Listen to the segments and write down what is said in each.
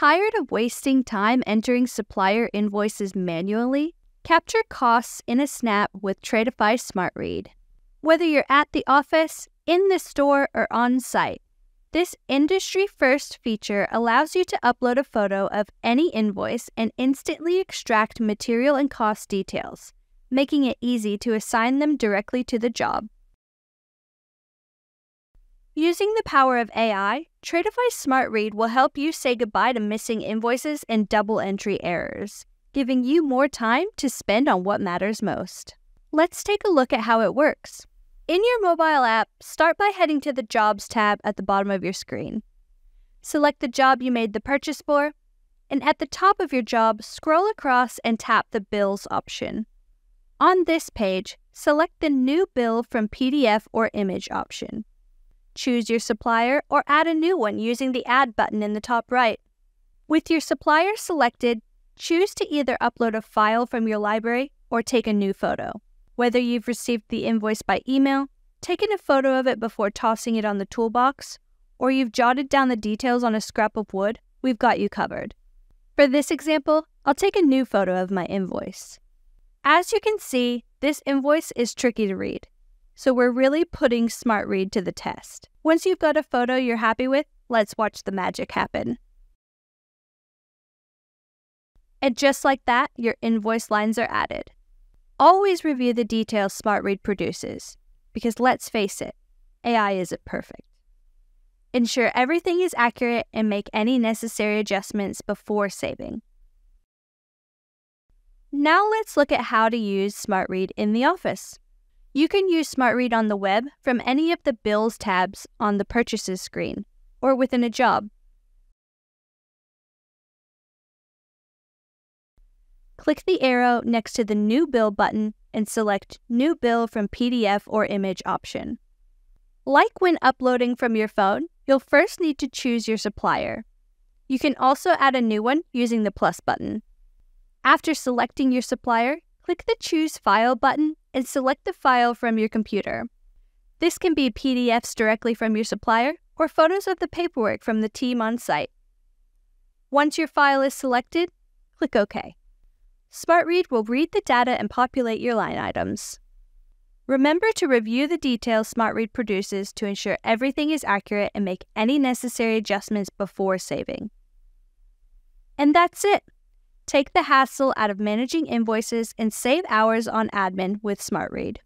Tired of wasting time entering supplier invoices manually? Capture costs in a snap with Tradify SmartRead. Whether you're at the office, in the store, or on site, this industry first feature allows you to upload a photo of any invoice and instantly extract material and cost details, making it easy to assign them directly to the job. Using the power of AI, Tradify SmartRead will help you say goodbye to missing invoices and double entry errors, giving you more time to spend on what matters most. Let's take a look at how it works. In your mobile app, start by heading to the Jobs tab at the bottom of your screen. Select the job you made the purchase for, and at the top of your job, scroll across and tap the Bills option. On this page, select the New Bill from PDF or Image option. Choose your supplier or add a new one using the Add button in the top right. With your supplier selected, choose to either upload a file from your library or take a new photo. Whether you've received the invoice by email, taken a photo of it before tossing it on the toolbox, or you've jotted down the details on a scrap of wood, we've got you covered. For this example, I'll take a new photo of my invoice. As you can see, this invoice is tricky to read, so we're really putting SmartRead to the test. Once you've got a photo you're happy with, let's watch the magic happen. And just like that, your invoice lines are added. Always review the details SmartRead produces, because let's face it, AI isn't perfect. Ensure everything is accurate and make any necessary adjustments before saving. Now let's look at how to use SmartRead in the office. You can use SmartRead on the web from any of the Bills tabs on the Purchases screen, or within a job. click the arrow next to the New Bill button and select New Bill from PDF or Image option. Like when uploading from your phone, you'll first need to choose your supplier. You can also add a new one using the plus button. After selecting your supplier, click the Choose File button and select the file from your computer. This can be PDFs directly from your supplier or photos of the paperwork from the team on site. Once your file is selected, click OK. SmartRead will read the data and populate your line items. Remember to review the details SmartRead produces to ensure everything is accurate and make any necessary adjustments before saving. And that's it. Take the hassle out of managing invoices and save hours on admin with SmartRead.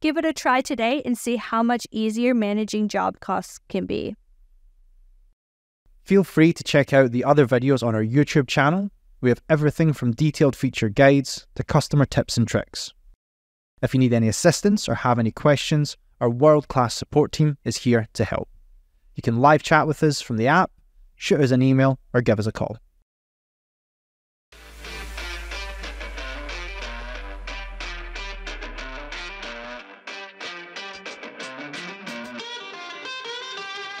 Give it a try today and see how much easier managing job costs can be. Feel free to check out the other videos on our YouTube channel we have everything from detailed feature guides to customer tips and tricks. If you need any assistance or have any questions, our world class support team is here to help. You can live chat with us from the app, shoot us an email, or give us a call.